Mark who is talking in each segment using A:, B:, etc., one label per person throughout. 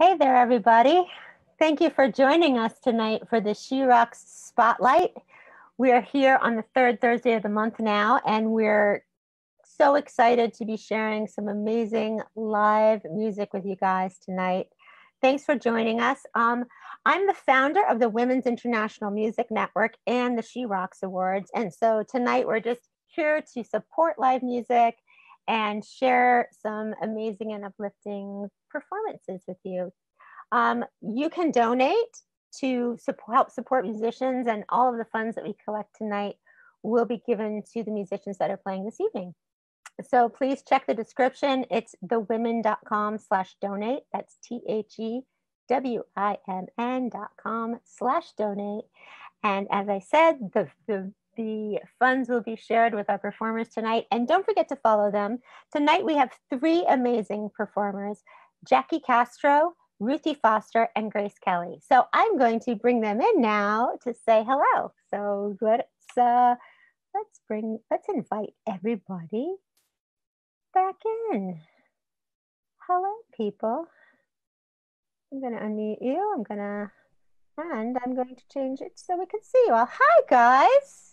A: Hey there, everybody. Thank you for joining us tonight for the She Rocks Spotlight. We are here on the third Thursday of the month now, and we're so excited to be sharing some amazing live music with you guys tonight. Thanks for joining us. Um, I'm the founder of the Women's International Music Network and the She Rocks Awards. And so tonight we're just here to support live music and share some amazing and uplifting performances with you. Um, you can donate to support, help support musicians, and all of the funds that we collect tonight will be given to the musicians that are playing this evening. So please check the description. It's thewimn.com slash donate. That's T-H-E W-I-M-N dot com slash donate. And as I said, the, the the funds will be shared with our performers tonight. And don't forget to follow them. Tonight we have three amazing performers, Jackie Castro, Ruthie Foster, and Grace Kelly. So I'm going to bring them in now to say hello. So let's, uh, let's bring, let's invite everybody back in. Hello, people. I'm going to unmute you. I'm going to, and I'm going to change it so we can see you all. Hi, guys.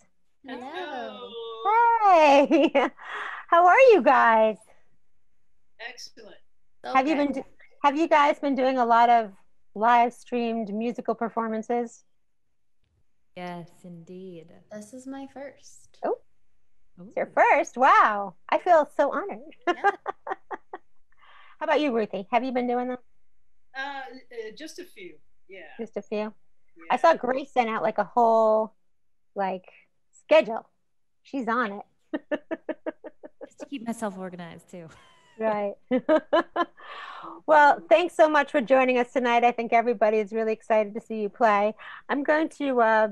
B: Hello.
A: Hey, how are you guys?
B: Excellent.
A: So have you been have you guys been doing a lot of live streamed musical performances?
C: Yes, indeed.
D: This is my first.
A: Oh, it's your first. Wow. I feel so honored. Yeah. How about you, Ruthie? Have you been doing them?
B: Uh, uh just a few. Yeah.
A: Just a few. Yeah. I saw Grace sent out like a whole like schedule. She's on it.
C: Just to keep myself organized too.
A: Right. well, thanks so much for joining us tonight. I think everybody is really excited to see you play. I'm going to uh,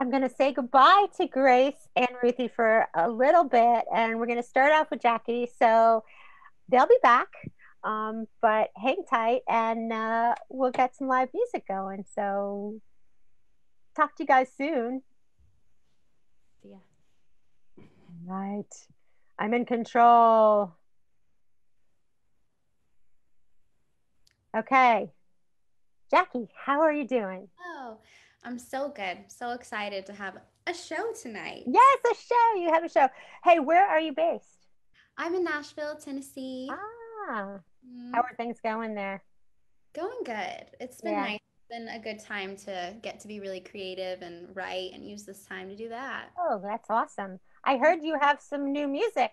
A: I'm going to say goodbye to Grace and Ruthie for a little bit, and we're going to start off with Jackie. So they'll be back, um, but hang tight, and uh, we'll get some live music going. So talk to you guys soon.
C: Yeah.
A: Right. I'm in control. Okay. Jackie, how are you doing?
D: Oh, I'm so good. So excited to have a show tonight.
A: Yes, a show. You have a show. Hey, where are you based?
D: I'm in Nashville, Tennessee.
A: Ah. Mm. How are things going there?
D: Going good. It's been yeah. nice been a good time to get to be really creative and write and use this time to do that.
A: Oh, that's awesome. I heard you have some new music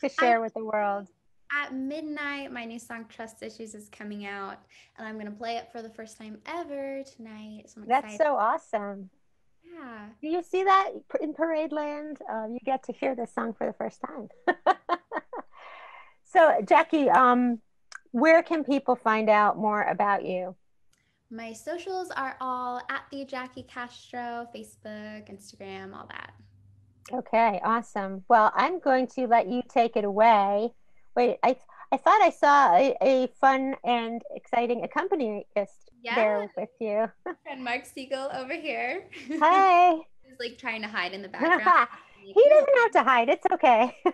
A: to share I, with the world.
D: At midnight, my new song Trust Issues is coming out, and I'm going to play it for the first time ever tonight.
A: So that's so awesome.
D: Yeah.
A: Do you see that in Parade Land? Uh, you get to hear this song for the first time. so, Jackie, um, where can people find out more about you?
D: My socials are all at the Jackie Castro, Facebook, Instagram, all that.
A: Okay, awesome. Well, I'm going to let you take it away. Wait, I I thought I saw a, a fun and exciting accompanist yeah. there with you.
D: and Mark Siegel over here.
A: Hi.
D: He's like trying to hide in the background.
A: he doesn't have to hide. It's okay.
D: He's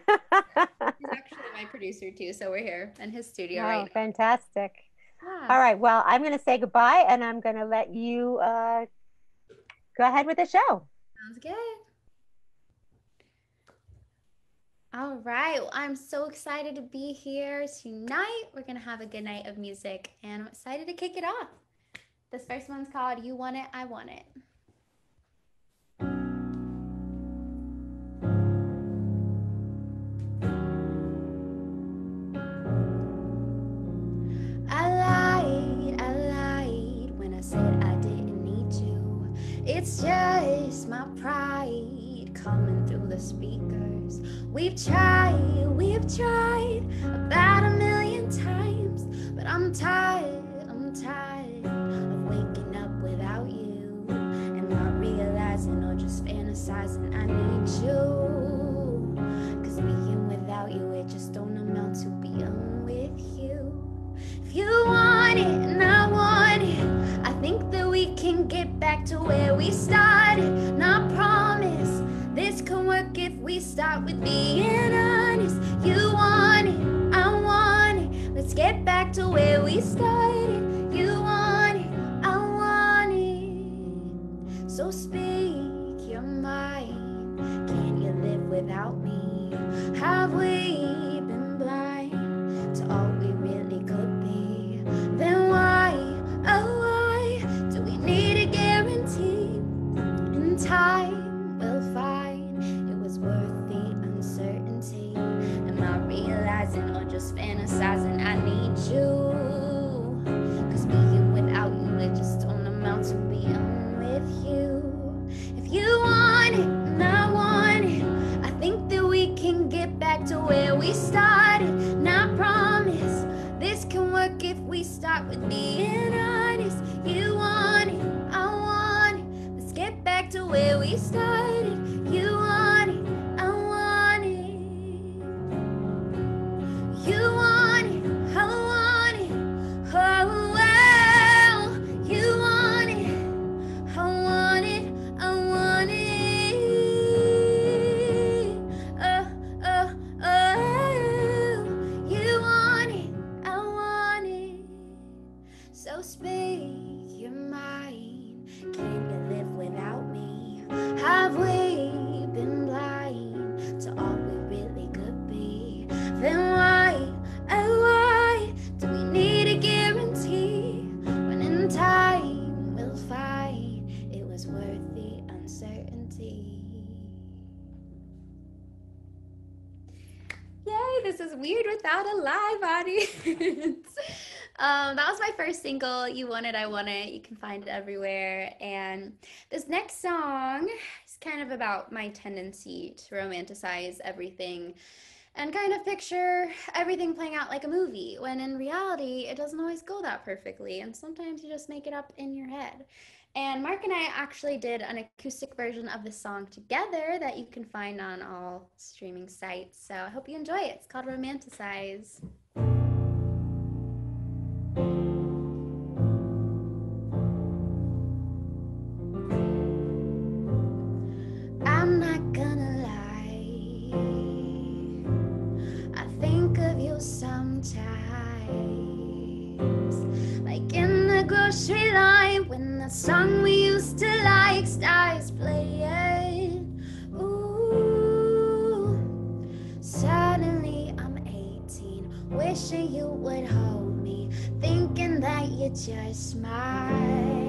D: actually my producer too, so we're here in his studio
A: oh,
D: right.
A: Fantastic. All right. Well, I'm going to say goodbye and I'm going to let you uh, go ahead with the show.
D: Sounds good. All right. Well, I'm so excited to be here tonight. We're going to have a good night of music and I'm excited to kick it off. This first one's called You Want It, I Want It. I lied, I lied when I said I didn't need to. It's just my pride coming through the speakers. We've tried, we've tried about a million times, but I'm tired, I'm tired of waking up without you and not realizing or just fantasizing I need you. Cause being without you, it just don't amount to being with you. If you want it and I want it, I think that we can get back to where we started. We start with being honest. You want it, I want it. Let's get back to where we started. You want it, I want it. So speak your mind. Can you live without me? Have we? Um, that was my first single, You Want It, I Want It. You can find it everywhere. And this next song is kind of about my tendency to romanticize everything and kind of picture everything playing out like a movie, when in reality, it doesn't always go that perfectly. And sometimes you just make it up in your head. And Mark and I actually did an acoustic version of the song together that you can find on all streaming sites. So I hope you enjoy it. It's called Romanticize. That you're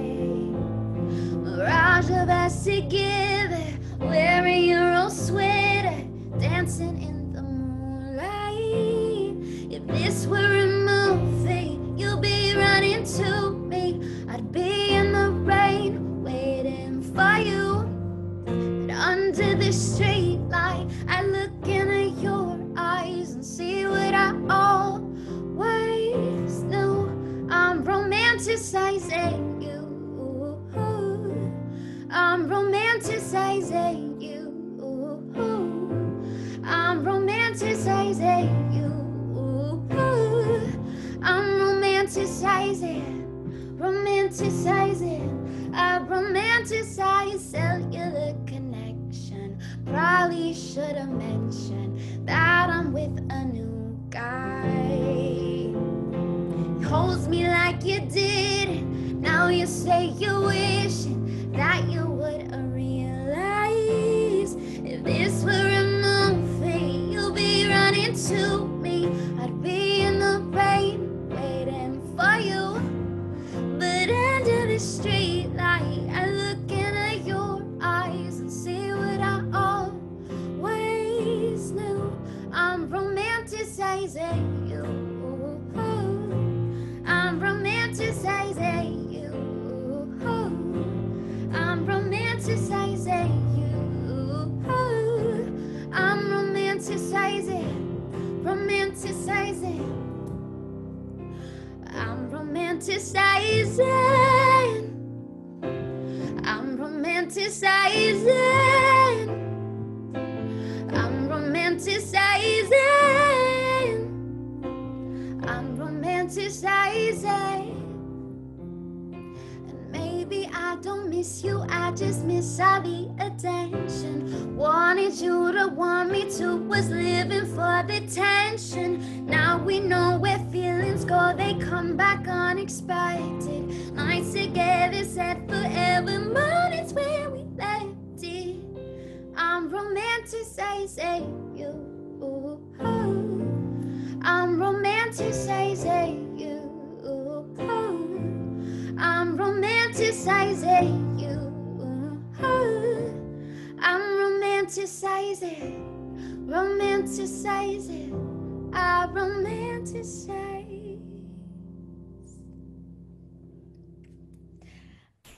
D: for you. But under the street romanticizing. I'm romanticizing. Miss you, I just miss all the attention. Wanted you to want me to, was living for the tension. Now we know where feelings go, they come back unexpected. Nights together, said forever, mornings where we left it. I'm romanticizing you. I'm romanticizing you. I'm romanticizing. I'm romanticizing, romanticizing. I romanticize.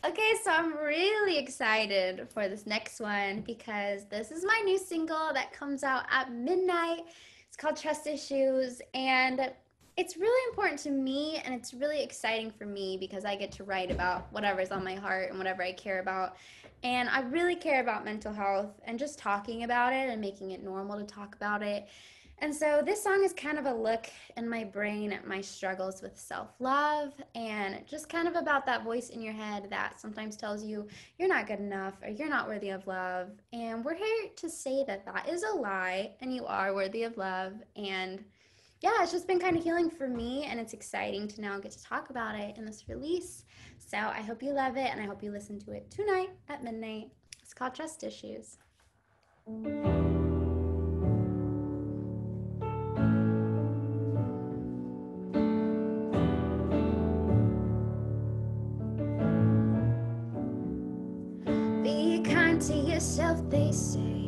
D: Okay, so I'm really excited for this next one because this is my new single that comes out at midnight. It's called Trust Issues, and it's really important to me and it's really exciting for me because I get to write about whatever's on my heart and whatever I care about. And I really care about mental health and just talking about it and making it normal to talk about it. And so this song is kind of a look in my brain at my struggles with self love and just kind of about that voice in your head that sometimes tells you you're not good enough or you're not worthy of love. And we're here to say that that is a lie and you are worthy of love. And yeah, it's just been kind of healing for me, and it's exciting to now get to talk about it in this release. So I hope you love it, and I hope you listen to it tonight at midnight. It's called Trust Issues. Be kind to yourself, they say.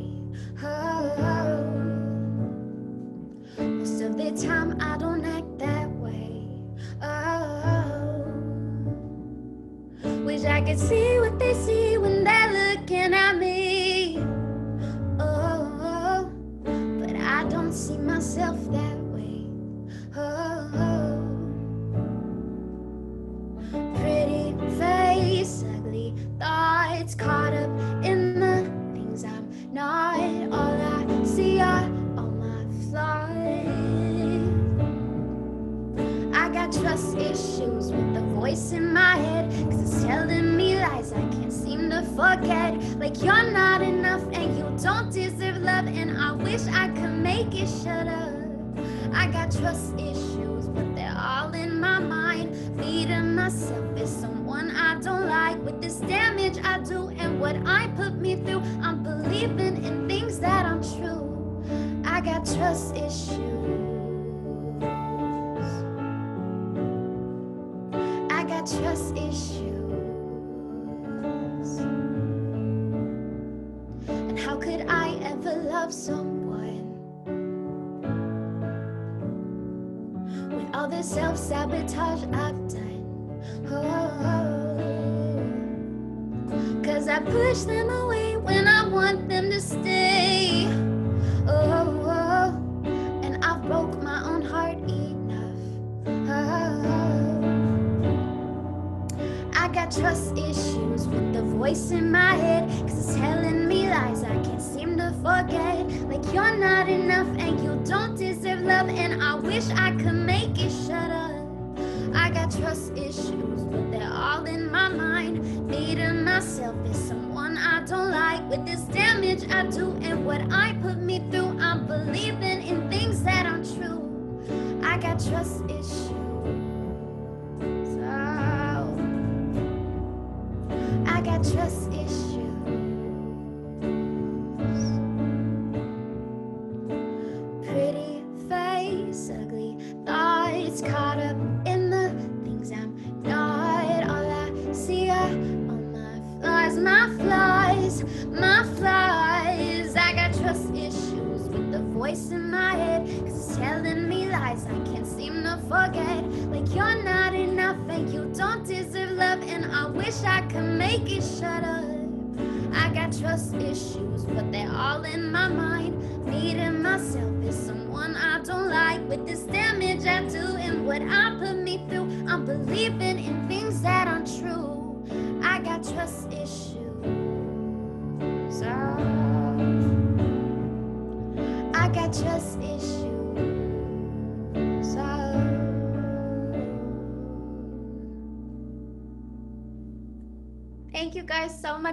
D: Trust issues, but they're all in my mind. Feeding myself is someone I don't like. With this damage I do and what I put me through, I'm believing in things that aren't true. I got trust issues.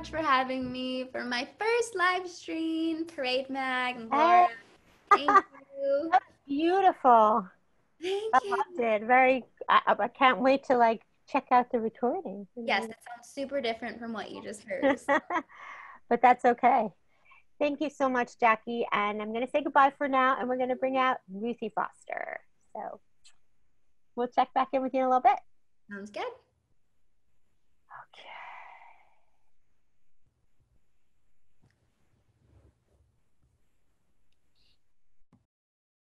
D: Much for having me for my first live stream, Parade Mag and oh. Laura. Thank you.
A: Beautiful.
D: Thank
A: I
D: you.
A: loved it. Very. I, I can't wait to like check out the recording.
D: Yes, it sounds super different from what you just heard.
A: but that's okay. Thank you so much, Jackie. And I'm going to say goodbye for now, and we're going to bring out Ruthie Foster. So we'll check back in with you in a little bit.
D: Sounds good.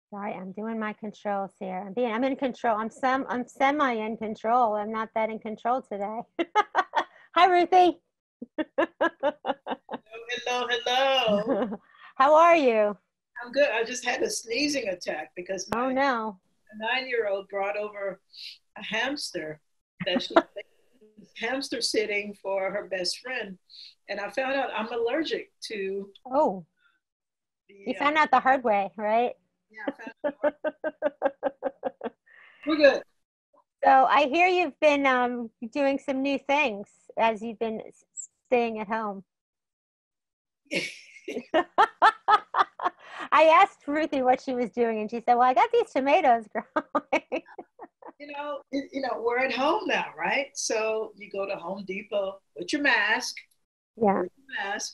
A: Sorry, I'm doing my controls here. I'm being, I'm in control. I'm some, I'm semi in control. I'm not that in control today. Hi, Ruthie.
B: Hello, hello.
A: How are you?
B: I'm good. I just had a sneezing attack because my,
A: Oh no.
B: a nine-year-old brought over a hamster that she hamster sitting for her best friend, and I found out I'm allergic to.
A: Oh,
B: The,
A: you
B: uh,
A: found out the hard way, right?
B: Yeah, I found out. We're good.
A: So I hear you've been um, doing some new things as you've been staying at home. I asked Ruthie what she was doing, and she said, "Well, I got these tomatoes growing."
B: you know, it- you know, we're at home now, right? So you go to Home Depot with your mask,
A: yeah.
B: with your mask,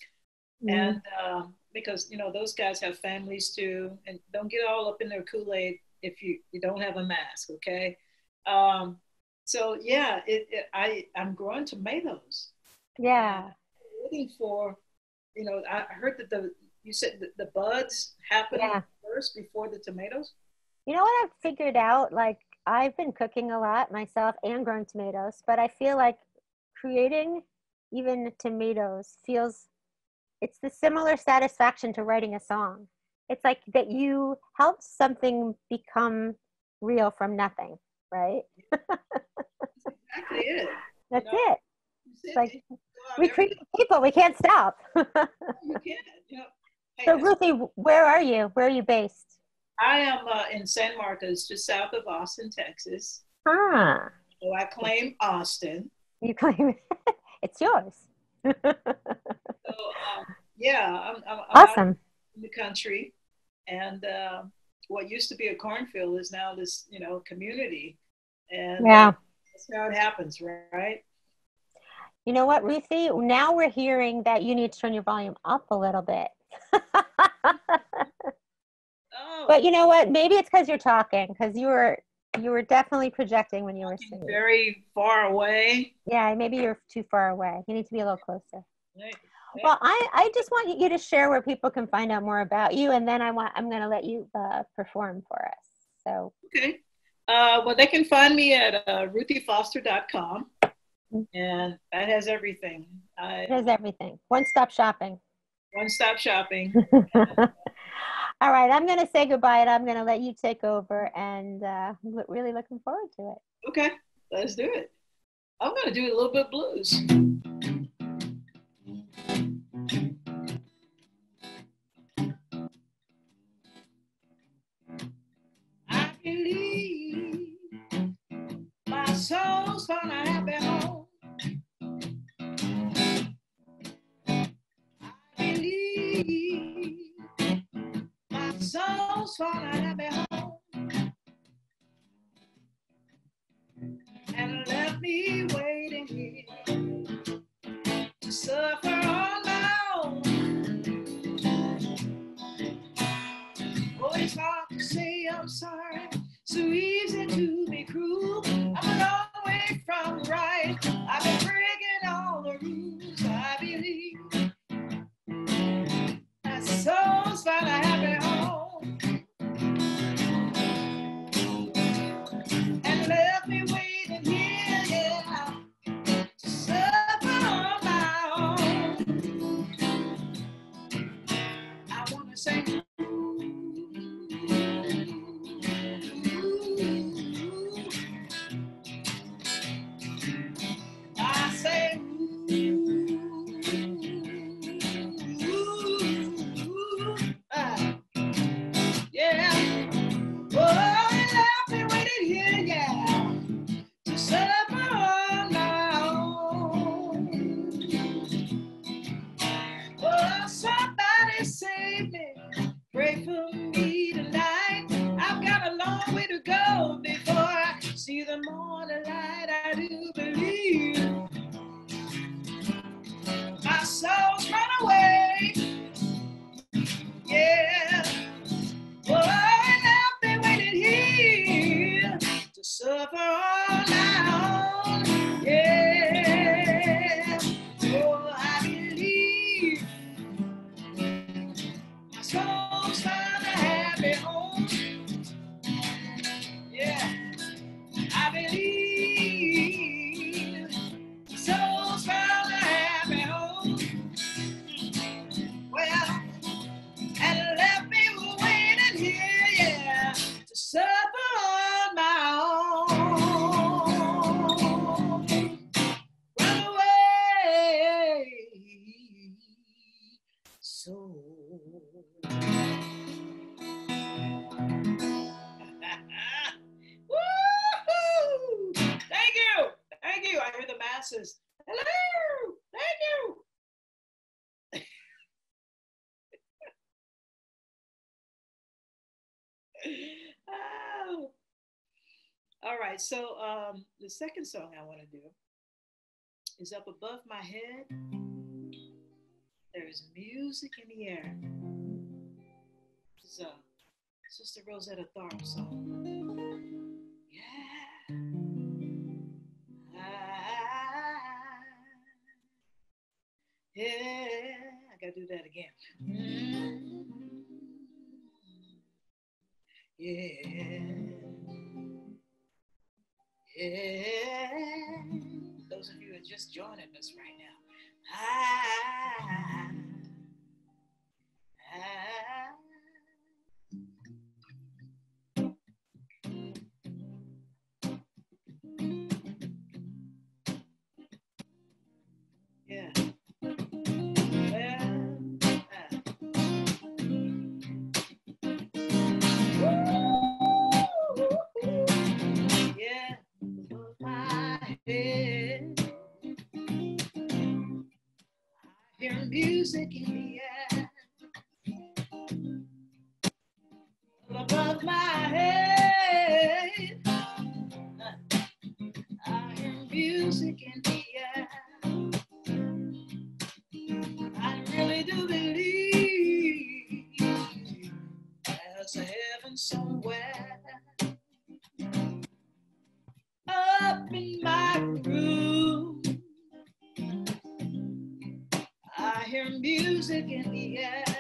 A: Mhm.
B: and um, because you know those guys have families too, and don't get all up in their Kool Aid if you you don't have a mask, okay? Um, so yeah, it, it, I I'm growing tomatoes,
A: yeah.
B: Waiting for, you know, I heard that the you said the buds happen
A: Yeah.
B: first before the tomatoes.
A: You know what I've figured out? Like I've been cooking a lot myself and growing tomatoes, but I feel like creating even tomatoes feels it's the similar satisfaction to writing a song. It's like that you help something become real from nothing, right?
B: Exactly it.
A: That's
B: know,
A: it.
B: You sit
A: Like,
B: and you go out
A: We create people, we can't stop.
B: You can. You know, hey,
A: so Ruthie, where are you? Where are you based?
B: I am uh, in San Marcos, just south of Austin, Texas.
A: Ah,
B: So I claim Austin.
A: you claim it. it's yours.
B: So um, yeah, I'm, I'm, I'm
A: awesome.
B: in the country, and uh, what used to be a cornfield is now this, you know, community, and
A: Yeah.
B: uh, that's how it happens, right?
A: You know what, Ruthie? Now we're hearing that you need to turn your volume up a little bit.
B: Oh,
A: but you know what? Maybe it's because you're talking, because you were you were definitely projecting when you were singing.
B: very far away.
A: Yeah, maybe you're too far away. You need to be a little closer.
B: Right?
A: Well, I, I just want you to share where people can find out more about you, and then I want I'm going to let you uh, perform for us. So
B: Okay. Uh, well, they can find me at uh, ruthiefoster.com, and that has everything. I,
A: there's everything. One stop shopping.
B: one stop shopping.
A: All right, I'm going to say goodbye, and I'm going to let you take over, and uh, I'm really looking forward to it.
B: Okay, let's do it. I'm going to do a little bit blues. I believe my soul's found found suffer right, so um, the second song I want to do is Up Above My Head. There is music in the air. This is a Sister Rosetta Tharpe song. Yeah. I, yeah. I gotta do that again. Mm. Yeah. Those of you who are just joining us right now. I, I, music in the air. I really do believe there's a heaven somewhere up in my room. I hear music in the air.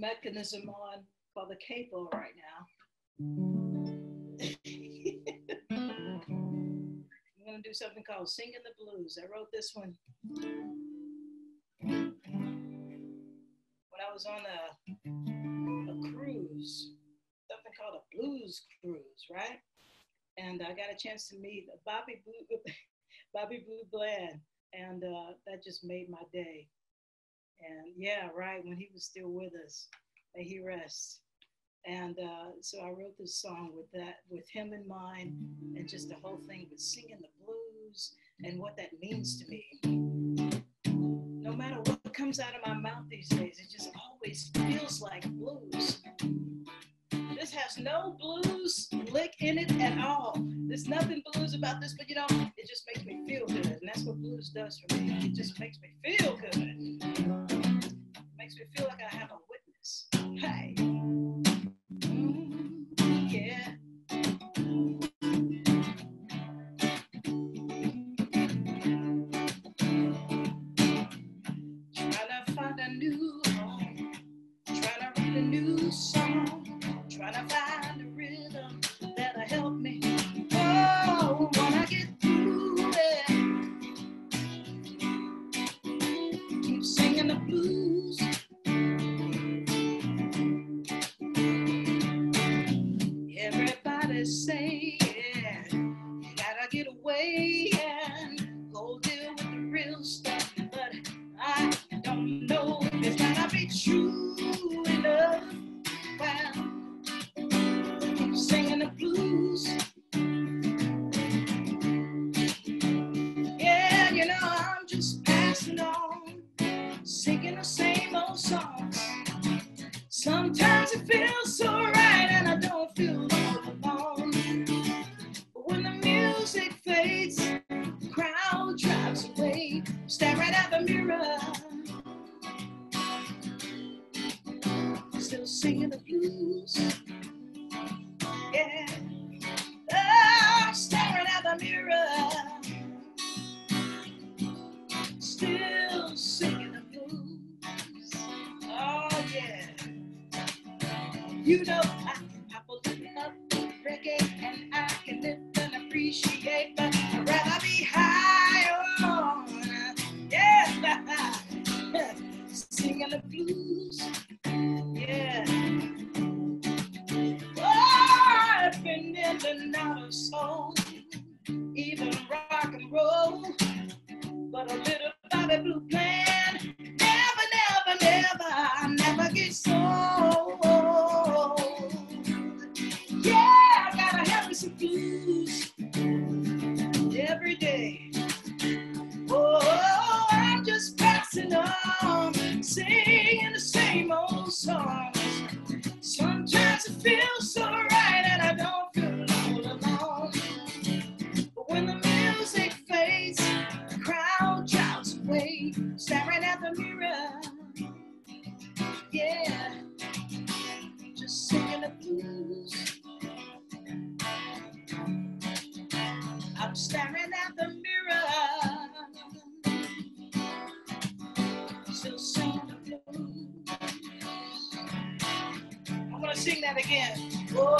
B: Mechanism on called the capo right now. I'm gonna do something called Singing the Blues. I wrote this one when I was on a, a cruise, something called a blues cruise, right? And I got a chance to meet Bobby Blue, Bobby Blue Bland, and uh, that just made my day. And yeah, right when he was still with us, may he rest. And uh, so I wrote this song with that, with him in mind, and just the whole thing with singing the blues and what that means to me. No matter what comes out of my mouth these days, it just always feels like blues. This has no blues lick in it at all. There's nothing blues about this, but you know, it just makes me feel good. And that's what blues does for me. It just makes me feel good. It makes me feel like I have a witness. Hey. Gonna sing that again. Oh,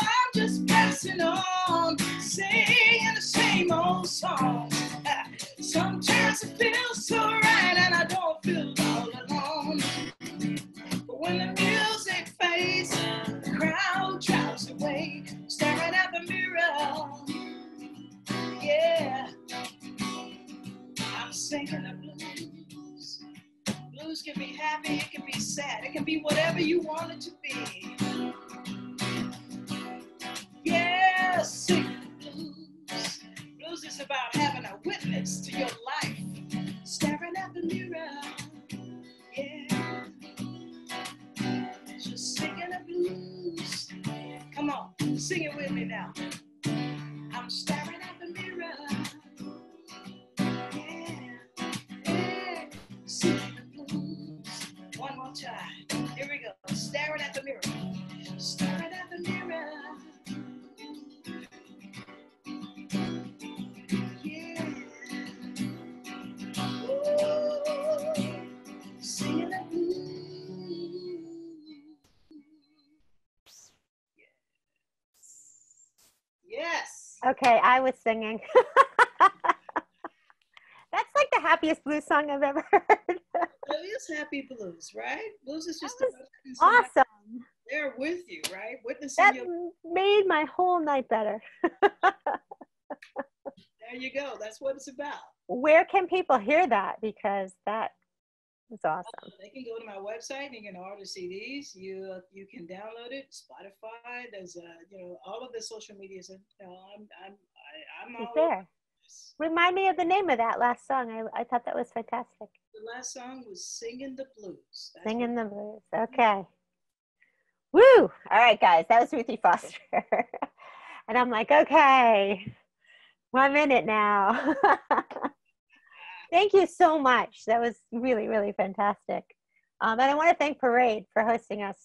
B: I'm just passing on, singing the same old song. Sometimes it feels so right, and I don't feel all alone. But when the music fades, the crowd drives away, staring at the mirror. Yeah, I'm singing the blues. Blues can be happy, it can be sad, it can be whatever you want it to
A: Okay, I was singing. That's like the happiest blues song I've ever heard.
B: It is happy blues, right? Blues is just
A: That was
B: about having somebody
A: awesome.
B: with you, right? Witnessing
A: That
B: you.
A: made my whole night better.
B: There you go. That's what it's about.
A: Where can people hear that? Because that It's awesome.
B: They can go to my website. They can order CDs. You you can download it. Spotify. There's uh you know all of the social medias. And you know, I'm I'm I, I'm
A: It's
B: all
A: there. Remind me of the name of that last song. I, I thought that was fantastic.
B: The last song was "Singing the Blues." That's
A: Singing the blues. Okay. Woo! All right, guys, that was Ruthie Foster. and I'm like, okay, one minute now. Thank you so much. That was really, really fantastic. Um, and I want to thank Parade for hosting us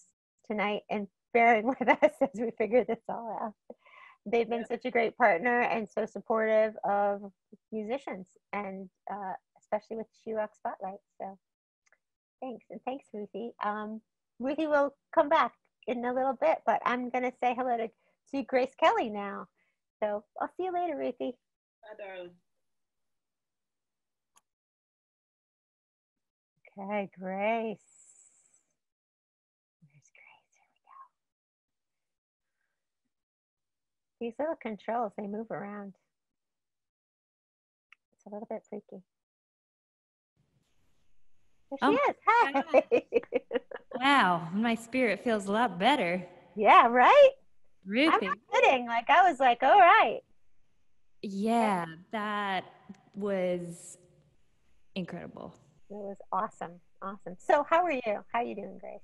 A: tonight and bearing with us as we figure this all out. They've been such a great partner and so supportive of musicians, and uh, especially with She Rock Spotlight. So thanks, and thanks, Ruthie. Um, Ruthie will come back in a little bit, but I'm going to say hello to, to Grace Kelly now. So I'll see you later, Ruthie.
B: Bye, darling.
A: Okay, Grace. Where's Grace? Here we go. These little controls, they move around. It's a little bit freaky. There she
C: Oh,
A: is. Hi.
C: Wow, my spirit feels a lot better.
A: yeah, right? I'm kidding. Like I was like, all right.
C: Yeah, that was incredible.
A: It was awesome. Awesome. So how are you? How are you doing, Grace?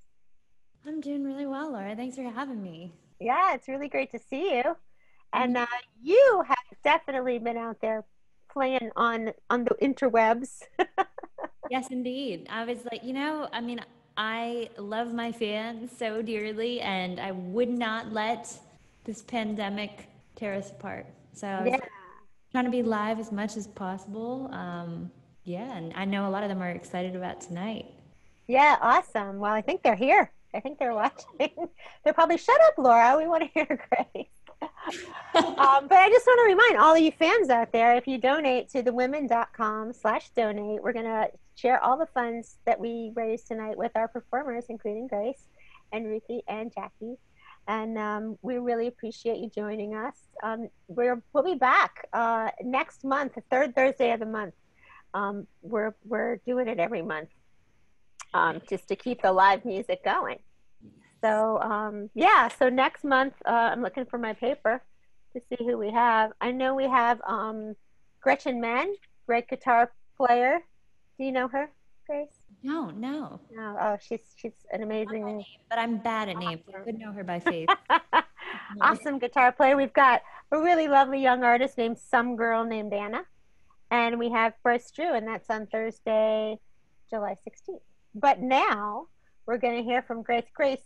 C: I'm doing really well, Laura. Thanks for having me.
A: Yeah, it's really great to see you. And uh, you have definitely been out there playing on on the interwebs.
C: Yes, indeed. I was like, you know, I mean, I love my fans so dearly, and I would not let this pandemic tear us apart. So I was
A: yeah.
C: trying to be live as much as possible. Um, yeah, and I know a lot of them are excited about tonight.
A: Yeah, awesome. Well, I think they're here. I think they're watching. They're probably shut up, Laura. We want to hear Grace. um, but I just want to remind all of you fans out there, if you donate to thewimn.com slash donate, we're going to share all the funds that we raised tonight with our performers, including Grace and Ruthie and Jackie. And um, we really appreciate you joining us. Um, we're, we'll be back uh, next month, the third Thursday of the month. Um, we're, we're doing it every month um, just to keep the live music going. So um, yeah, so next month uh, I'm looking for my paper to see who we have. I know we have um, Gretchen Menn, great guitar player. Do you know her, Grace?
C: No, no.
A: No. Oh, she's she's an amazing,
C: name, but I'm bad at names. I could know her by face.
A: awesome guitar player. We've got a really lovely young artist named Some Girl Named Anna, and we have Bryce Drew, and that's on Thursday, July 16th. But now we're going to hear from Grace. Grace,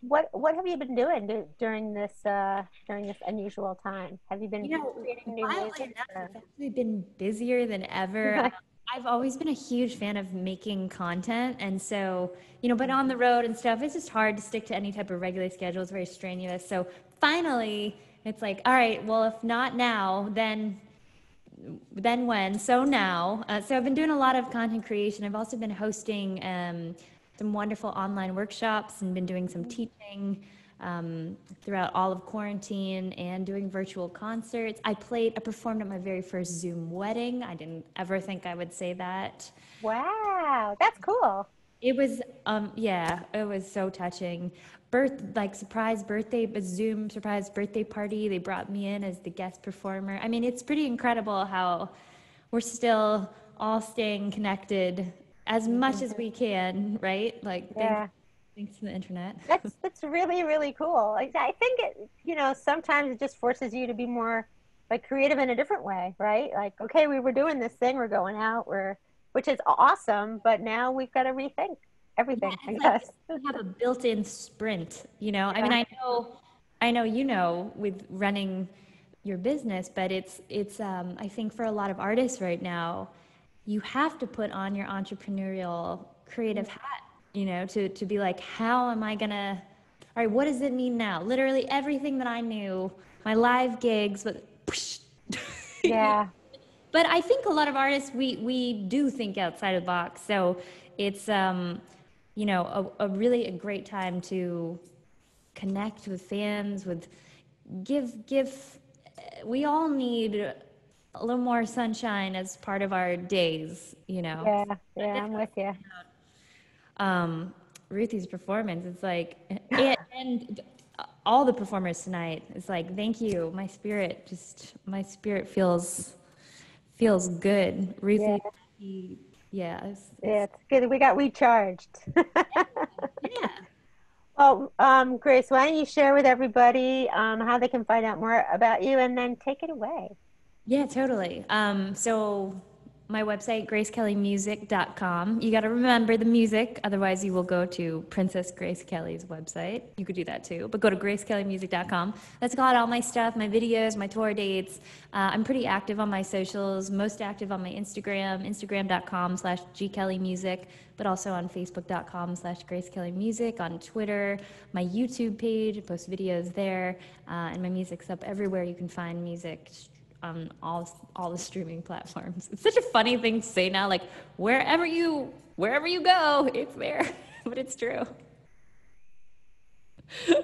A: what what have you been doing du- during this uh, during this unusual time? Have you been
C: You know,
A: creating new
C: Wildly
A: music?
C: enough,
A: or-
C: I've actually been busier than ever. I've always been a huge fan of making content. And so, you know, but on the road and stuff, it's just hard to stick to any type of regular schedule. It's very strenuous. So finally, it's like, all right, well, if not now, then then when? So now. Uh, so I've been doing a lot of content creation. I've also been hosting um, some wonderful online workshops and been doing some teaching um, throughout all of quarantine and doing virtual concerts. I played, I performed at my very first Zoom wedding. I didn't ever think I would say that.
A: Wow, that's cool.
C: It was, um, yeah, it was so touching. Birth, like surprise birthday, a Zoom surprise birthday party. They brought me in as the guest performer. I mean, it's pretty incredible how we're still all staying connected as much as we can, right? Like,
A: Yeah.
C: thanks, thanks to the internet.
A: That's that's really really cool. I, I think it you know sometimes it just forces you to be more like creative in a different way, right? Like okay, we were doing this thing, we're going out, we're which is awesome, but now we've got to rethink everything. I
C: it's like
A: guess.
C: have a built-in sprint you know i mean i know i know you know with running your business but it's it's um, i think for a lot of artists right now you have to put on your entrepreneurial creative hat you know to to be like how am i gonna all right what does it mean now literally everything that i knew my live gigs but
A: Yeah.
C: But I think a lot of artists we we do think outside of the box. So it's um, you know a, a really a great time to connect with fans, with give give. We all need a little more sunshine as part of our days, you know.
A: Yeah, yeah, I'm with you.
C: Um, Ruthie's performance, it's like, and, and all the performers tonight, it's like, thank you. My spirit just, my spirit feels, feels good. Ruthie,
A: Yeah.
C: yeah, it's-
A: Yeah, it's good. We got recharged.
C: yeah.
A: Well, um, Grace, why don't you share with everybody um, how they can find out more about you and then take it away?
C: Yeah, totally. Um, so my website, gracekellymusic.com. You got to remember the music, otherwise you will go to Princess Grace Kelly's website. You could do that too, but go to gracekellymusic.com. That's got all my stuff, my videos, my tour dates. Uh, I'm pretty active on my socials, most active on my Instagram, instagram.com slash gkellymusic, but also on facebook.com slash gracekellymusic, on Twitter, my YouTube page, I post videos there, uh, and my music's up everywhere you can find music on all all the streaming platforms. It's such a funny thing to say now, like wherever you wherever you go, it's there, but it's true.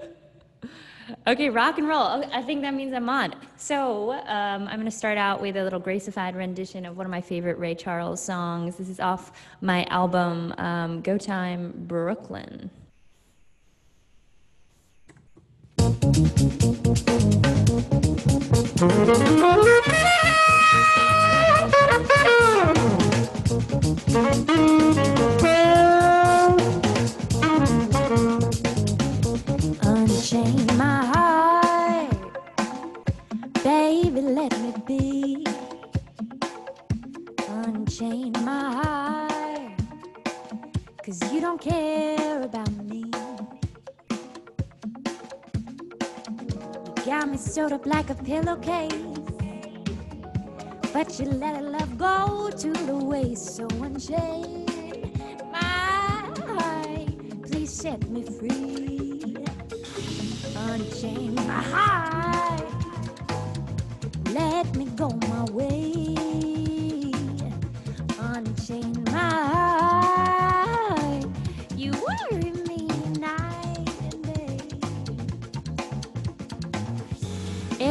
C: okay, rock and roll. Oh, I think that means I'm on. So um, I'm to start out with a little gracified rendition of one of my favorite Ray Charles songs. This is off my album um, Go Time Brooklyn. Unchain my heart, baby, let me be. Unchain my heart, cause you don't care about me. Got me sewed up like a pillowcase, but you let a love go to the waste, So unchain my heart, please set me free. Unchain my heart. Let me go my way. Unchain my heart.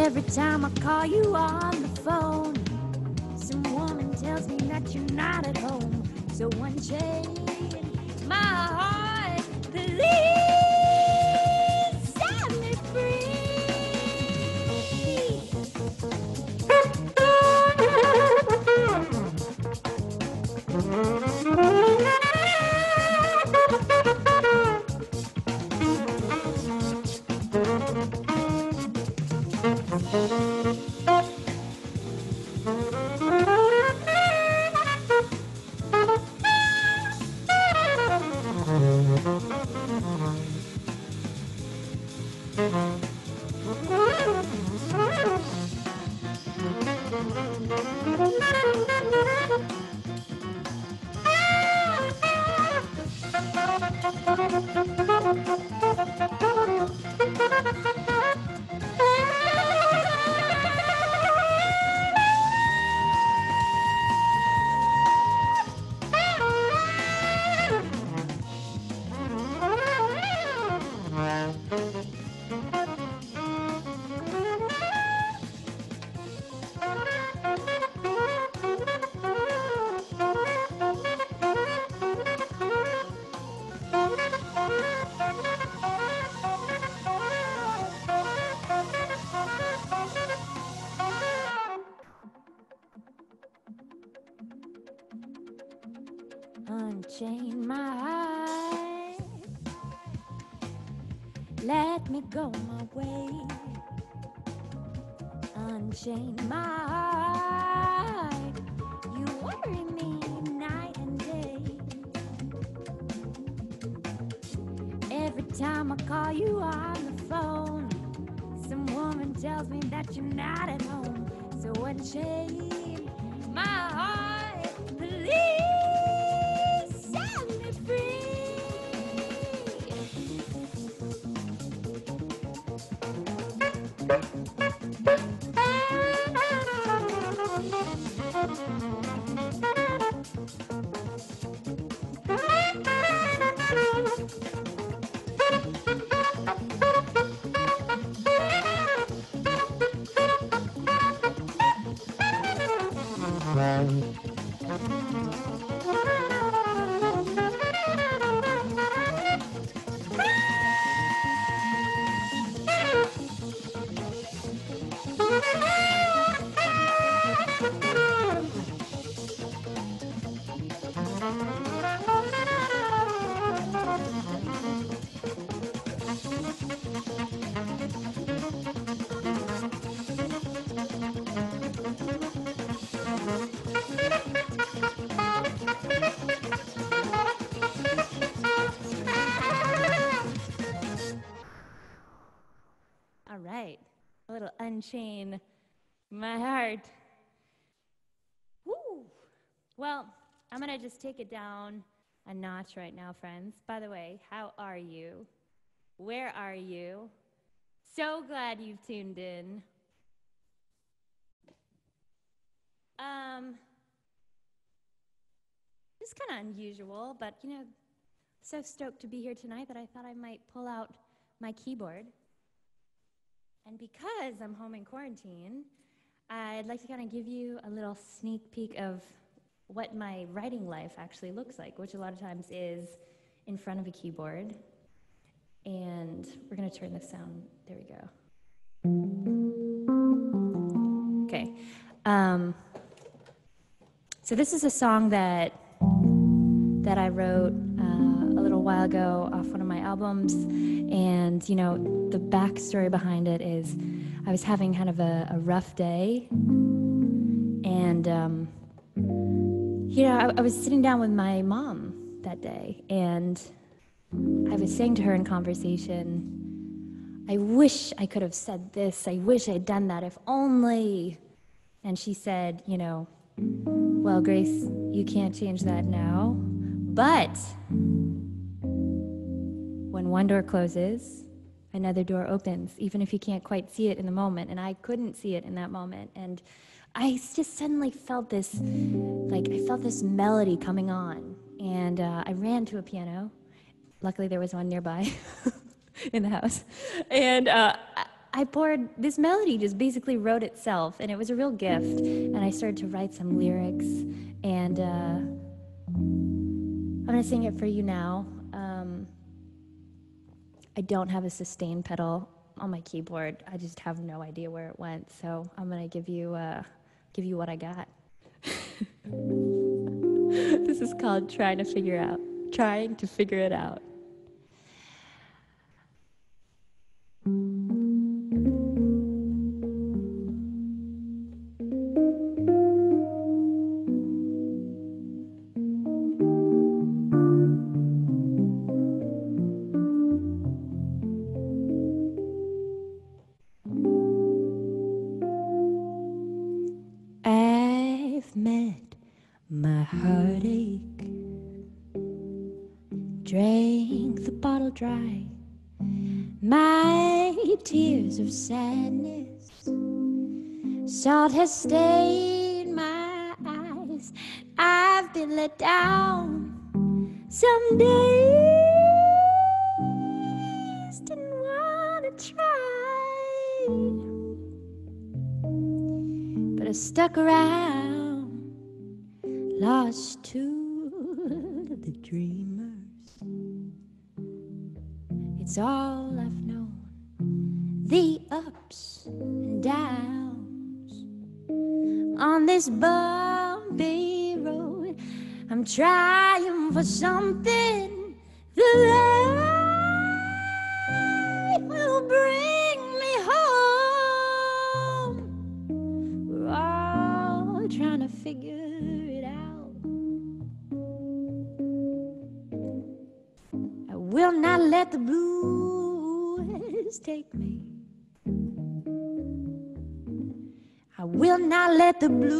C: Every time I call you on the phone, some woman tells me that you're not at home. So unchain my heart, please my heart.
D: Woo. Well, I'm going to just take it down a notch right now, friends. By the way, how are you? Where are you? So glad you've tuned in. Um, it's kind of unusual, but you know, so stoked to be here tonight that I thought I might pull out my keyboard. And because I'm home in quarantine, I'd like to kind of give you a little sneak peek of what my writing life actually looks like, which a lot of times is in front of a keyboard. And we're going to turn this sound. There we go. Okay. Um, so this is a song that that I wrote while ago off one of my albums, and you know the backstory behind it is I was having kind of a, a rough day, and um, you know I, I was sitting down with my mom that day, and I was saying to her in conversation. I wish I could have said this. I wish I'd done that, if only. And she said, You know, well, Grace, you can't change that now. But one door closes, another door opens, even if you can't quite see it in the moment. And I couldn't see it in that moment. And I just suddenly felt this, like, I felt this melody coming on. And uh, I ran to a piano. Luckily, there was one nearby in the house. And uh, I poured this melody, just basically wrote itself. And it was a real gift. And I started to write some lyrics. And, uh, I'm going to sing it for you now. I don't have a sustain pedal on my keyboard. I just have no idea where it went. So I'm going to give you uh, give you what I got. this is called trying to figure out trying to figure it out. Sadness, salt has stained my eyes. I've been let down. Some days, didn't want to try. But I stuck around, lost to the dreamers. It's all I've known, the ups and downs on this bumpy road. I'm trying for something that will bring me home. We're all trying to figure it out. I will not let the blues take me. Will not let the blues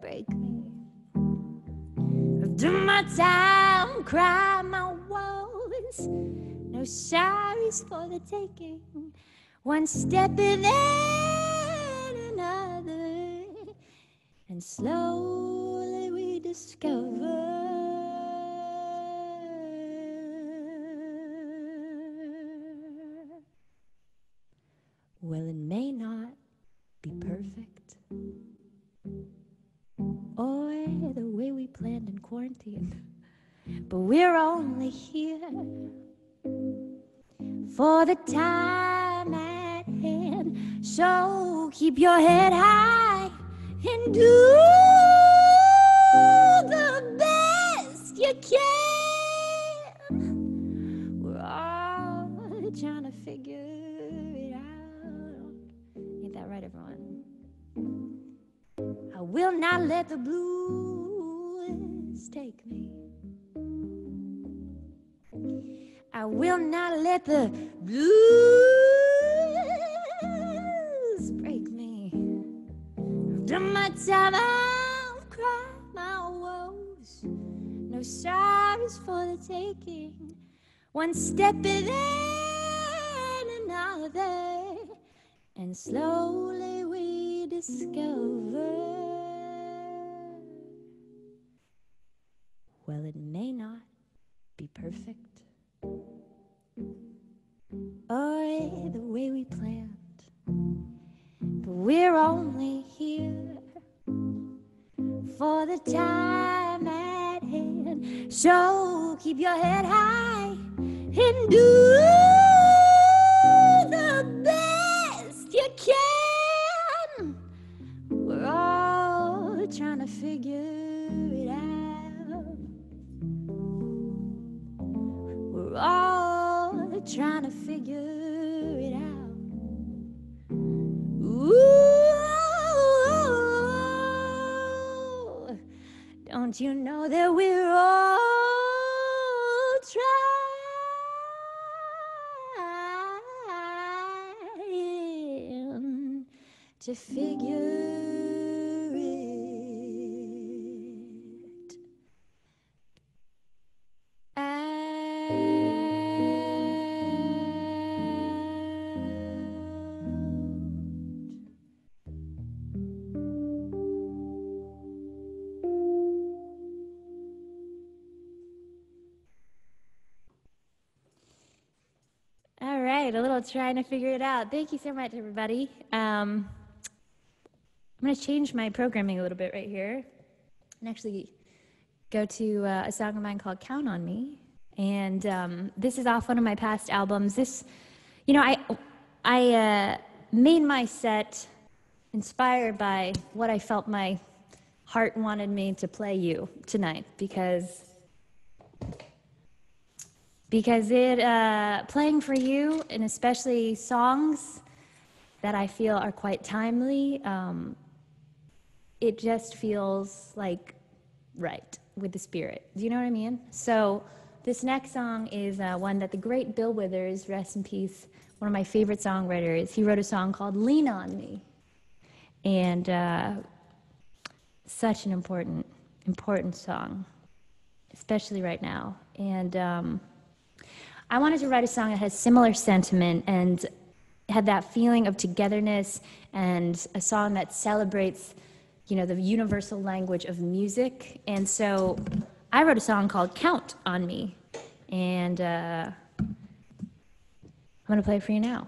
D: break me. I've done my time, cry my woes. No sorries for the taking. One step and then another, and slowly we discover. Quarantine, but we're only here for the time at hand. So keep your head high and do the best you can. We're all trying to figure it out. Ain't that right, everyone? I will not let the blues I will mm. not let the blues break me. Done my time, I've cried my woes. No sorrows for the taking. One step and then another, and slowly we discover. Well, it may not be perfect or the way we planned, but we're only here for the time at hand. So keep your head high and do don't you know that we're all trying to figure trying to figure it out. Thank you so much, everybody. Um, I'm going to change my programming a little bit right here and actually go to uh, a song of mine called Count on Me. And um, this is off one of my past albums. This, you know, I, I uh, made my set inspired by what I felt my heart wanted me to play you tonight because because it uh, playing for you and especially songs that I feel are quite timely. Um, it just feels like right with the spirit. Do you know what I mean? So this next song is uh, one that the great Bill Withers, rest in peace, one of my favorite songwriters. He wrote a song called "Lean on Me," and uh, such an important, important song, especially right now. And um, I wanted to write a song that has similar sentiment and had that feeling of togetherness and a song that celebrates, you know, the universal language of music. And so I wrote a song called Count on Me. And uh, I'm going to play it for you now.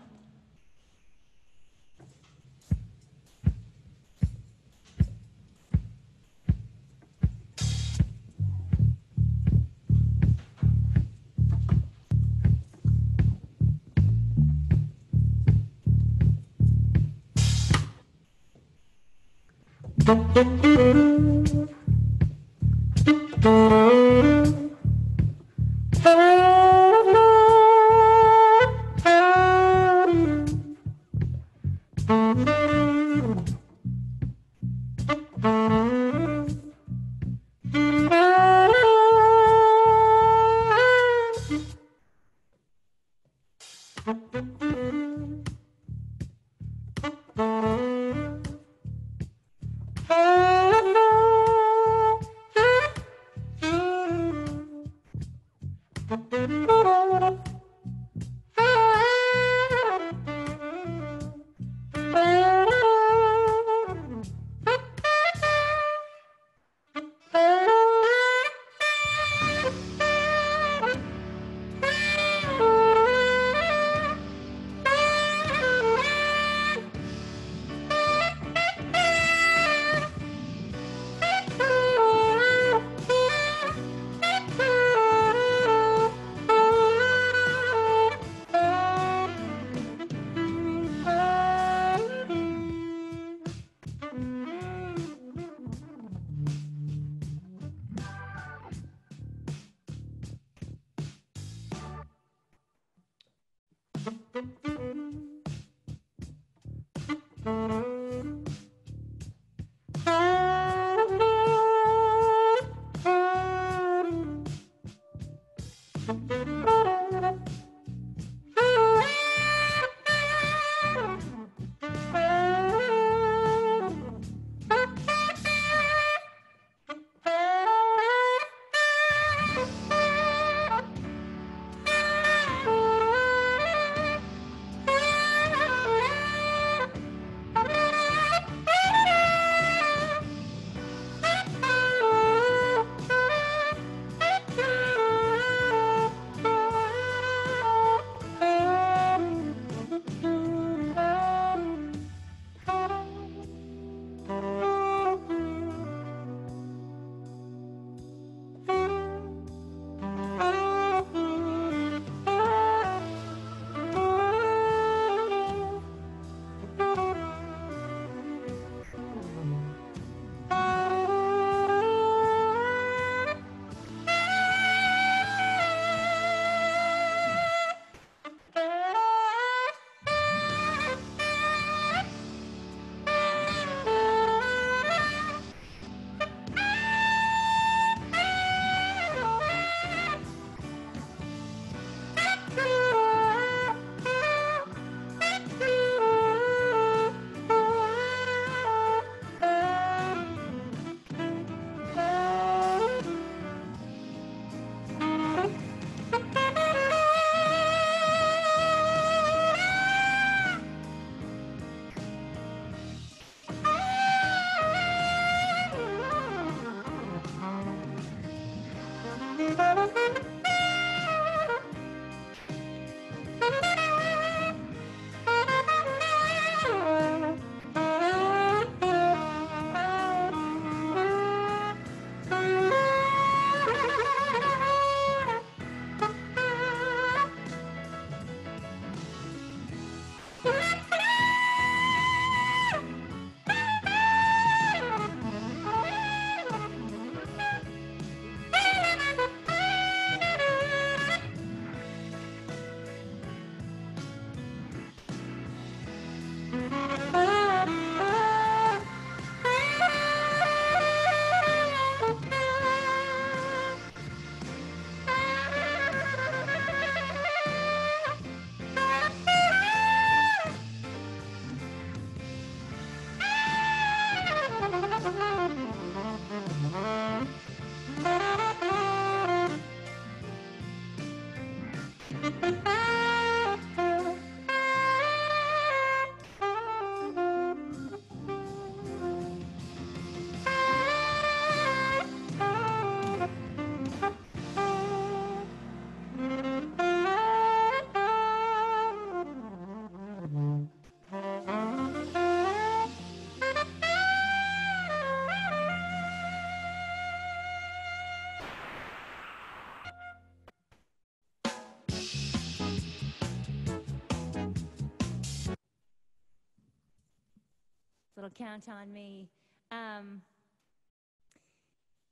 C: Little count on me. Um,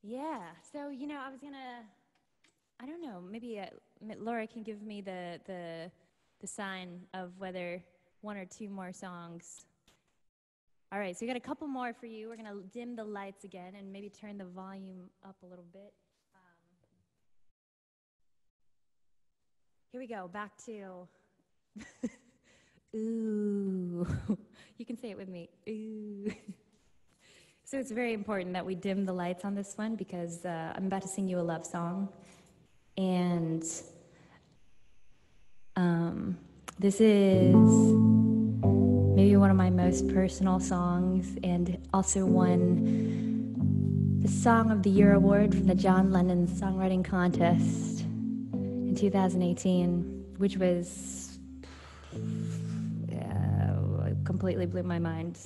C: yeah, so you know, I was gonna, I don't know, maybe uh, Laura can give me the the the sign of whether one or two more songs. All right, so we got a couple more for you. We're gonna dim the lights again and maybe turn the volume up a little bit. Um, here we go. Back to. Ooh. You can say it with me. Ooh. so it's very important that we dim the lights on this one because uh, I'm about to sing you a love song. And um, this is maybe one of my most personal songs and also won the Song of the Year award from the John Lennon Songwriting Contest in 2018, which was completely blew my mind.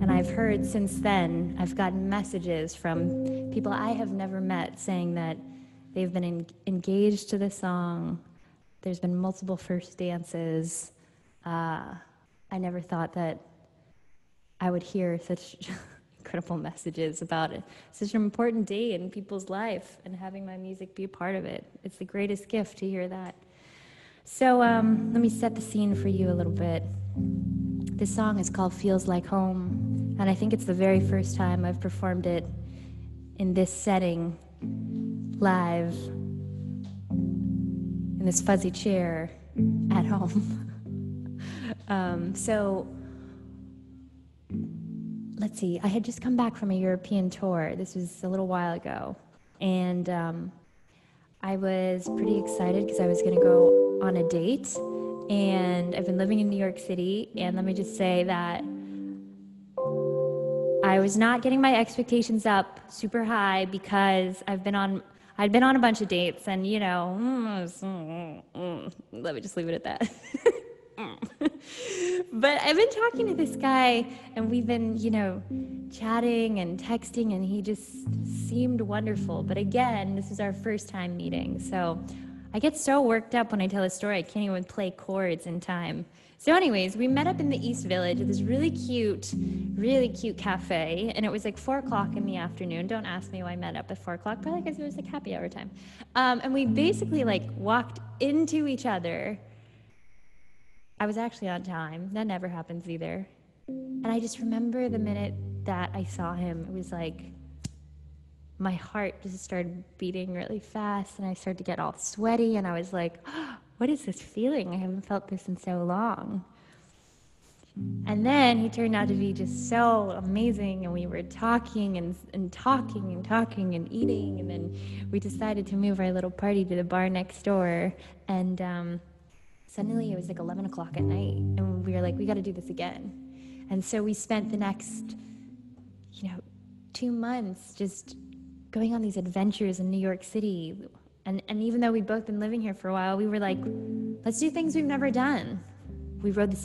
C: And I've heard since then, I've gotten messages from people I have never met saying that they've been en- engaged to the song. There's been multiple first dances. Uh, I never thought that I would hear such incredible messages about it. Such an important day in people's life, and having my music be a part of it. It's the greatest gift to hear that. So um, let me set the scene for you a little bit. This song is called Feels Like Home, and I think it's the very first time I've performed it in this setting, live, in this fuzzy chair at home. um, so, let's see, I had just come back from a European tour. This was a little while ago, and um, I was pretty excited because I was going to go on a date and I've been living in New York City. And let me just say that I was not getting my expectations up super high because I've been on I'd been on a bunch of dates and you know mm, mm, mm, let me just leave it at that. but I've been talking to this guy and we've been, you know, chatting and texting and he just seemed wonderful. But again, this is our first time meeting. So I get so worked up when I tell a story, I can't even play chords in time. So, anyways, we met up in the East Village at this really cute, really cute cafe, and it was like four o'clock in the afternoon. Don't ask me why I met up at four o'clock, probably because it was like happy hour time. Um, and we basically like walked into each other. I was actually on time. That never happens either. And I just remember the minute that I saw him, it was like my heart just started beating really fast and I started to get all sweaty and I was like, oh, what is this feeling? I haven't felt this in so long. And then he turned out to be just so amazing, and we were talking and, and talking and talking and eating. And then we decided to move our little party to the bar next door. And um, suddenly it was like 11 o'clock at night, and we were like, we got to do this again. And so we spent the next, you know, two months just going on these adventures in New York City. And, and even though we'd both been living here for a while, we were like, let's do things we've never done. We rode the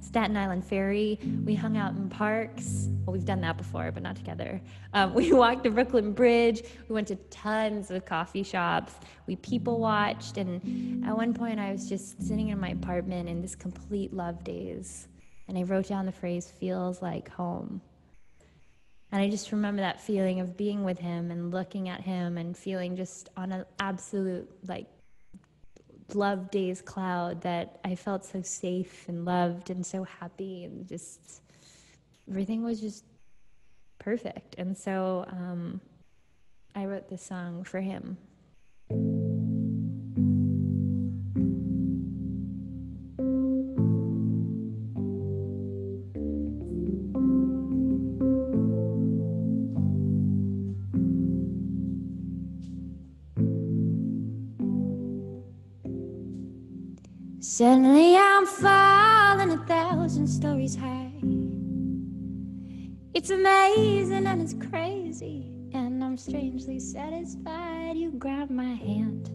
C: Staten Island Ferry. We hung out in parks. Well, we've done that before, but not together. Um, we walked the Brooklyn Bridge. We went to tons of coffee shops. We people watched. And at one point, I was just sitting in my apartment in this complete love daze. And I wrote down the phrase, feels like home. And I just remember that feeling of being with him and looking at him and feeling just on an absolute like love daze cloud that I felt so safe and loved and so happy and just everything was just perfect. And so um, I wrote this song for him.
D: Thousand stories high. It's amazing and it's crazy, and I'm strangely satisfied. You grab my hand,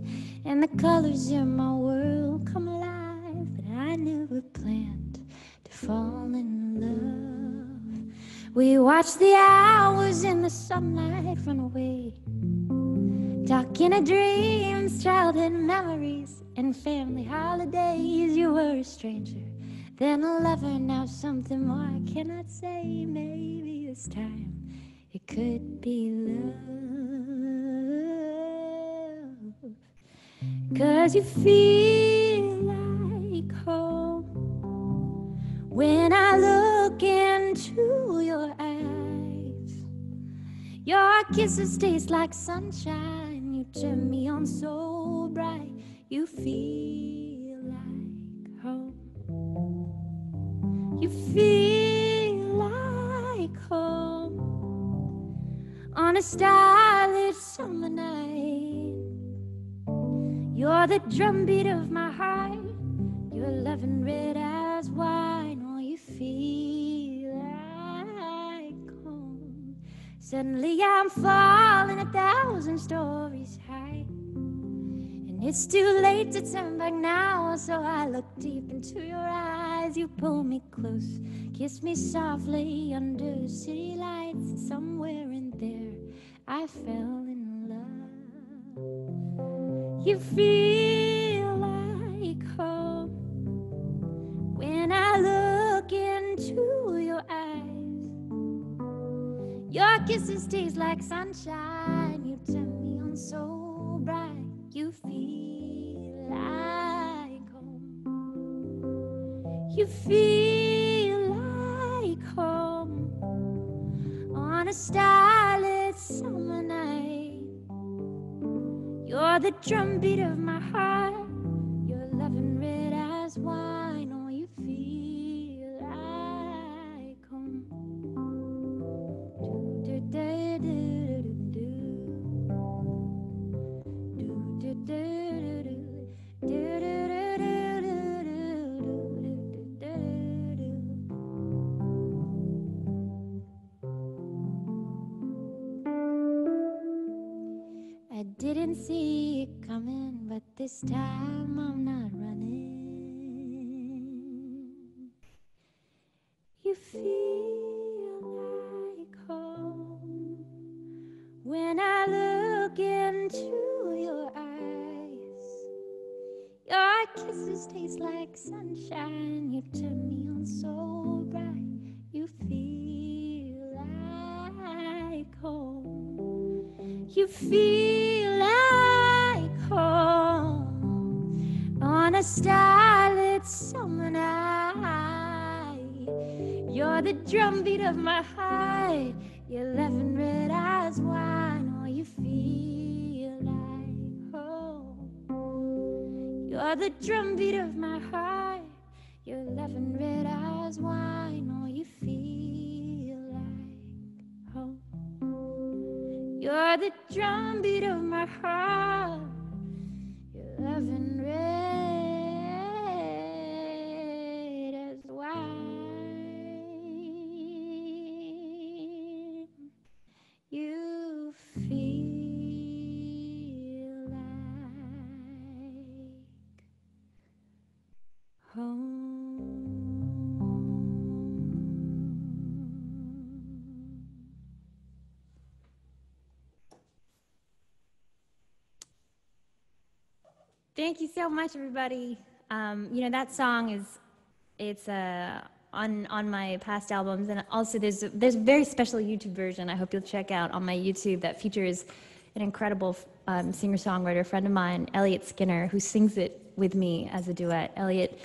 D: and the colors in my world come alive. But I never planned to fall in love. We watch the hours in the sunlight run away. Talking of dreams, childhood memories, and family holidays. You were a stranger, then a lover, now something more I cannot say. Maybe this time it could be love. Cause you feel like home when I look into your eyes. Your kisses taste like sunshine. You turn me on so bright. You feel You feel like home on a starlit summer night. You're the drumbeat of my heart. You're loving red as wine. Oh, you feel like home. Suddenly I'm falling a thousand stories high. And it's too late to turn back now. So I look deep into your eyes. You pull me close, kiss me softly under city lights. Somewhere in there, I fell in love. You feel like home when I look into your eyes. Your kisses taste like sunshine. You turn me on so bright. You feel like home. You feel like home on a starlit summer night. You're the drumbeat of my heart. Your loving red as wine. This time I'm not running. You feel like home when I look into your eyes. Your kisses taste like sunshine. You turn me on so bright. You feel like home. You feel drumbeat of my heart. Your loving red eyes wine. Oh, you feel like home. You're the drumbeat of my heart. Your loving red eyes wine. Oh, you feel like home. You're the drumbeat of my heart. Your loving
C: Thank you so much, everybody. Um, you know that song is it's uh, on on my past albums, and also there's a, there's a very special YouTube version. I hope you'll check out on my YouTube that features an incredible um, singer songwriter friend of mine, Elliot Skinner, who sings it with me as a duet. Elliot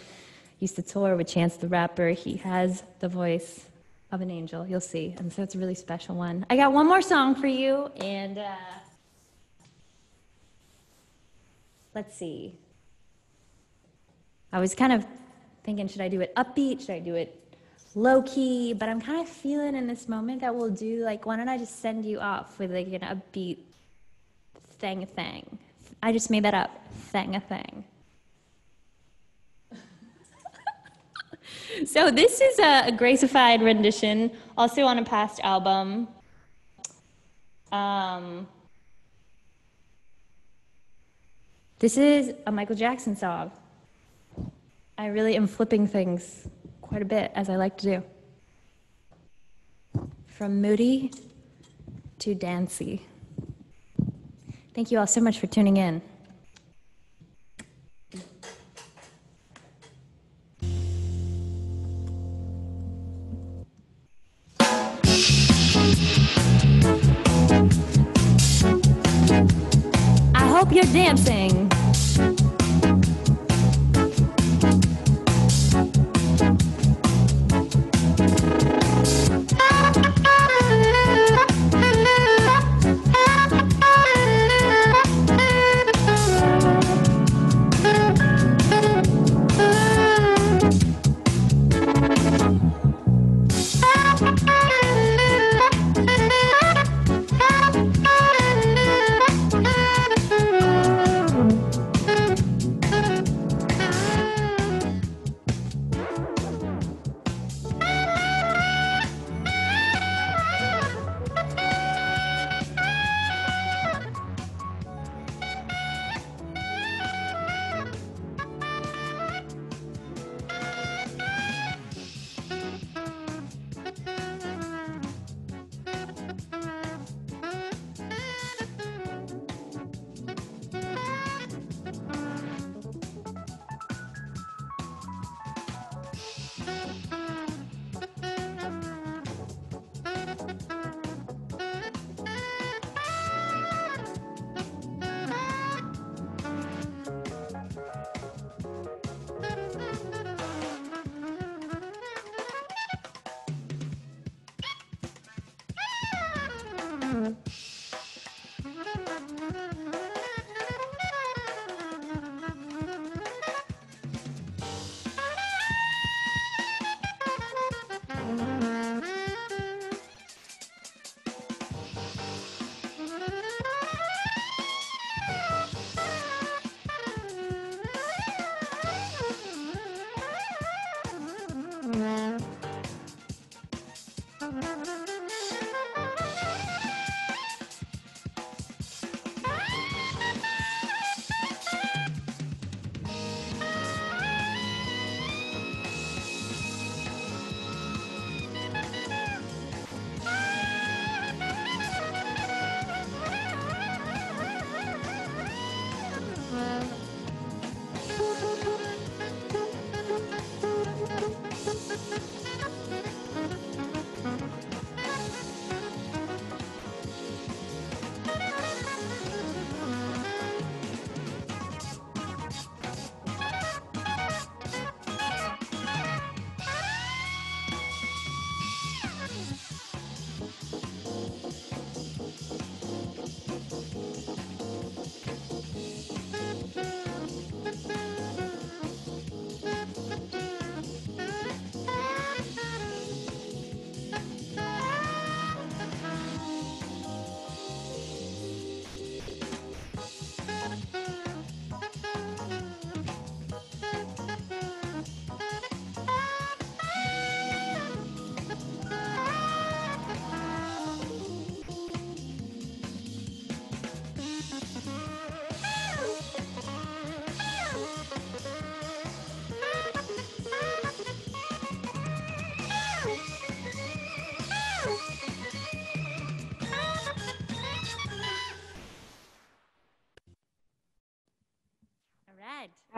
C: used to tour with Chance the Rapper. He has the voice of an angel. You'll see, and so it's a really special one. I got one more song for you, and. Uh, let's see. I was kind of thinking, should I do it upbeat? Should I do it low key? But I'm kind of feeling in this moment that we'll do like, why don't I just send you off with like an upbeat thing a thing? I just made that up. Thing a thing. So this is a, a Gracified rendition, also on a past album. Um, this is a Michael Jackson song. I really am flipping things quite a bit, as I like to do. From moody to dancy. Thank you all so much for tuning in. I hope you're dancing.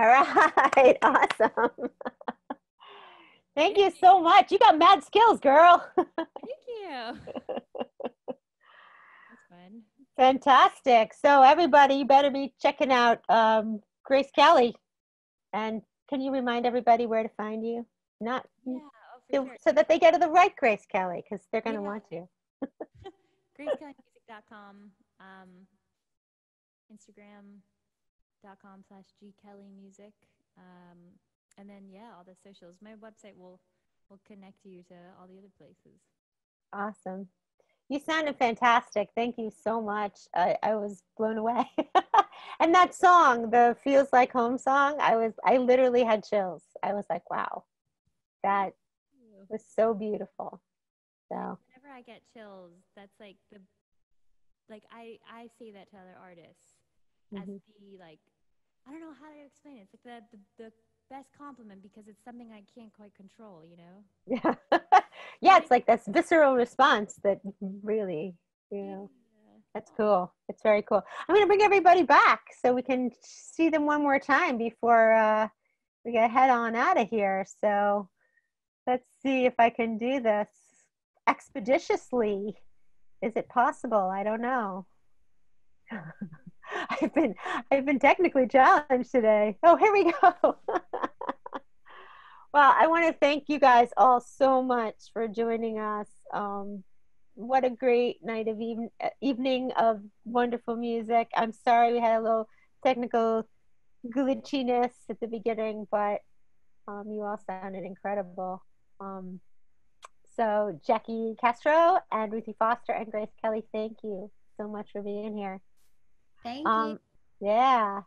C: All right,
A: awesome. Thank you so much. You got mad skills, girl.
C: Thank you. That's fun.
A: Fantastic. So everybody, you better be checking out um, Grace Kelly. And can you remind everybody where to find you? Not
C: Yeah, oh,
A: so,
C: sure.
A: so that they get to the right Grace Kelly because they're going to
C: Yeah.
A: want you.
C: GraceKellyMusic.com, um, Instagram.com slash g gkellymusic. Um, and then, yeah, all the socials. My website will, will connect you to all the other places.
A: Awesome. You sounded fantastic. Thank you so much. I, I was blown away. and that song, the Feels Like Home song, I was I literally had chills. I was like, wow. that was so beautiful. So
C: Whenever I get chills, that's like the like I I say that to other artists as
A: mhm.
C: the like I don't know how to explain it. It's like the, the the best compliment because it's something I can't quite control, you know?
A: yeah, yeah, it's like this visceral response that really, you know,
C: Yeah.
A: that's cool. It's very cool. I'm gonna bring everybody back so we can see them one more time before uh, we get head on out of here. So let's see if I can do this expeditiously. Is it possible? I don't know. I've been I've been technically challenged today. Oh, here we go. well, I want to thank you guys all so much for joining us. Um, what a great night of even, evening of wonderful music. I'm sorry we had a little technical glitchiness at the beginning, but um, you all sounded incredible. Um, so Jackie Castro and Ruthie Foster and Grace Kelly, thank you so much for being here.
D: Thank
A: Um, yeah.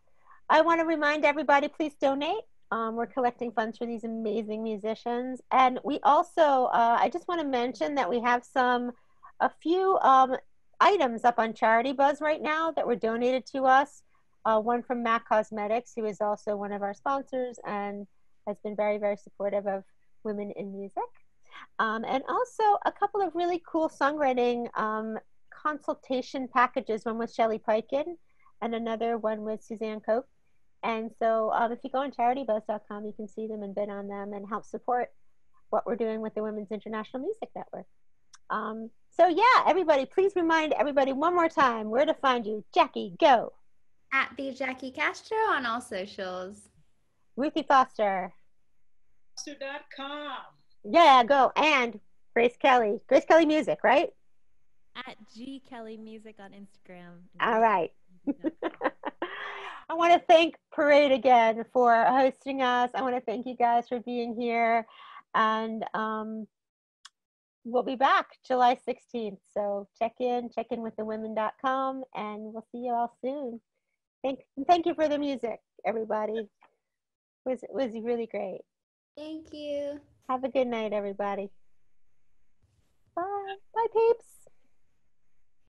A: I want to remind everybody please donate. Um, we're collecting funds for these amazing musicians. And we also, uh, I just want to mention that we have some, a few um, items up on Charity Buzz right now that were donated to us. Uh, one from MAC Cosmetics, who is also one of our sponsors and has been very, very supportive of women in music. Um, and also a couple of really cool songwriting um, consultation packages. One with Shelly Peiken and another one with Suzanne Cope. And so um, if you go on charitybuzz.com, you can see them and bid on them and help support what we're doing with the Women's International Music Network. Um, so yeah, everybody, please remind everybody one more time where to find you. Jackie, go.
D: At the Jackie Castro on all socials.
A: Ruthie Foster.
B: Foster.com.
A: Yeah, go. And Grace Kelly. Grace Kelly Music, right?
C: At G Kelly Music on Instagram.
A: All right. I want to thank Parade again for hosting us. I want to thank you guys for being here. And um, we'll be back July 16th. So check in, check in with thewimn.com, and we'll see you all soon. Thank, thank you for the music, everybody. It was, it was really great.
D: Thank you.
A: Have a good night, everybody. Bye. Bye, peeps.